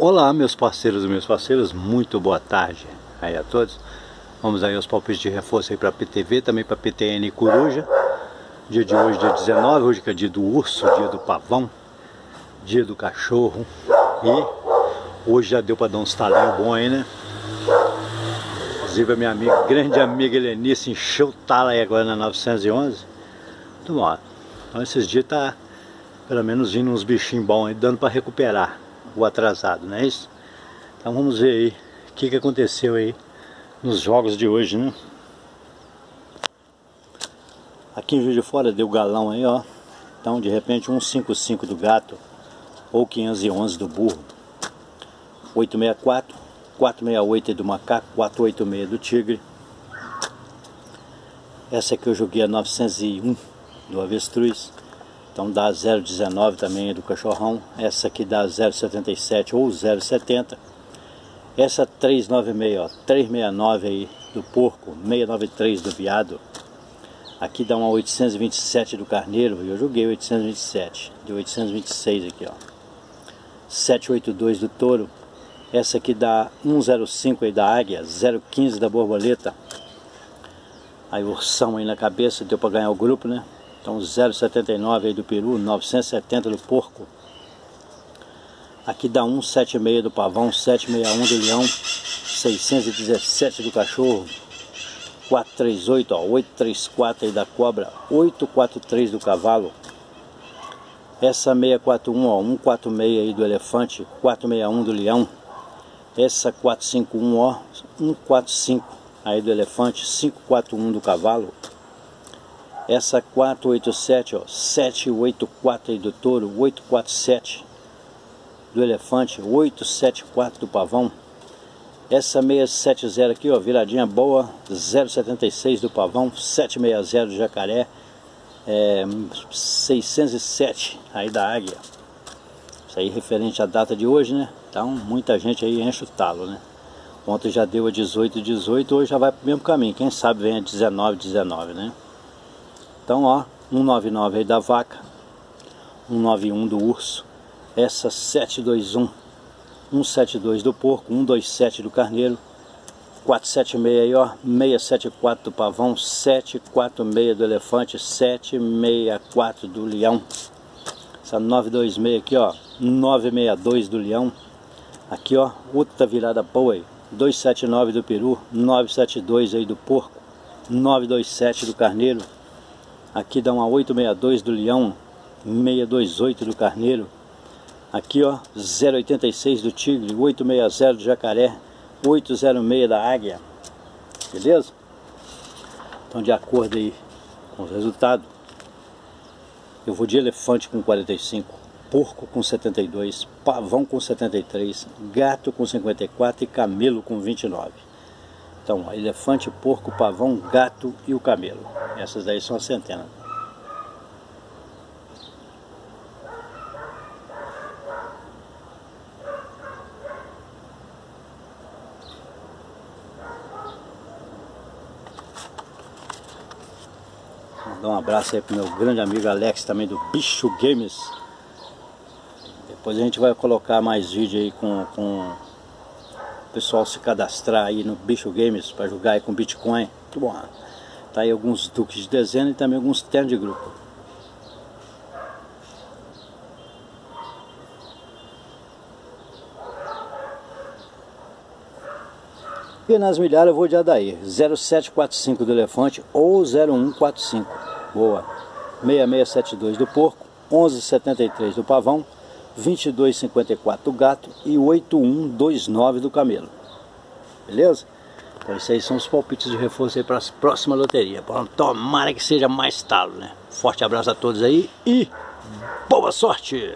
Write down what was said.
Olá meus parceiros e meus parceiros, muito boa tarde aí a todos. Vamos aí aos palpites de reforço aí para PTV, também para PTN Coruja. Dia de hoje, dia 19, hoje que é dia do urso, dia do pavão Dia do cachorro. E hoje já deu para dar uns talinhos bons aí né? Inclusive a minha amiga, grande amiga Helenice encheu tala aí agora na 911 Muito bom Então esses dias tá pelo menos vindo uns bichinhos bons aí, dando para recuperar o atrasado, não é isso? Então vamos ver aí o que, que aconteceu aí nos jogos de hoje, né? Aqui em Juiz de Fora deu galão aí, ó. Então de repente 155 do gato ou 511 do burro. 864, 468 do macaco, 486 do tigre. Essa aqui eu joguei a 901 do avestruz. Então dá 0,19 também do cachorrão. Essa aqui dá 0,77 ou 0,70. Essa 396, ó, 369 aí do porco, 693 do viado. Aqui dá uma 827 do carneiro, eu joguei 827, de 826 aqui, ó. 782 do touro. Essa aqui dá 105 aí da águia, 015 da borboleta. Aí ursão aí na cabeça, deu para ganhar o grupo, né? Então 0,79 aí do peru, 970 do porco. Aqui dá 176 do pavão, 761 do leão, 617 do cachorro, 438, ó, 834 aí da cobra, 843 do cavalo. Essa 641, ó, 146 aí do elefante, 461 do leão. Essa 451, ó, 145 aí do elefante, 541 do cavalo. Essa 487, ó, 784 aí do touro, 847 do elefante, 874 do pavão. Essa 670 aqui, ó, viradinha boa, 076 do pavão, 760 do jacaré, é, 607 aí da águia. Isso aí referente à data de hoje, né? Então muita gente aí enche o talo, né? Ontem já deu a 18, 18, hoje já vai pro mesmo caminho. Quem sabe vem a 19, 19, né? Então, ó, 199 aí da vaca, 191 do urso, essa 721, 172 do porco, 127 do carneiro, 476 aí, ó, 674 do pavão, 746 do elefante, 764 do leão. Essa 926 aqui, ó, 962 do leão. Aqui, ó, outra virada boa aí. 279 do peru, 972 aí do porco, 927 do carneiro, Aqui dá uma 862 do leão, 628 do carneiro. Aqui ó, 086 do tigre, 860 do jacaré, 806 da águia. Beleza? Então de acordo aí com os resultados, eu vou de elefante com 45, porco com 72, pavão com 73, gato com 54 e camelo com 29. Então, elefante, porco, pavão, gato e o camelo. Essas daí são as centenas. Dar um abraço aí pro meu grande amigo Alex também do Bicho Games. Depois a gente vai colocar mais vídeo aí com, com o pessoal se cadastrar aí no Bicho Games para jogar aí com Bitcoin. Muito bom. Tá aí alguns duques de dezena e também alguns ternos de grupo. E nas milhares eu vou de Adair, 0745 do elefante ou 0145. Boa. 6672 do porco, 1173 do pavão, 22,54 do gato e 8,129 do camelo. Beleza? Esses aí são os palpites de reforço aí para as próximas loterias. Tomara que seja mais talo, né? Forte abraço a todos aí e boa sorte!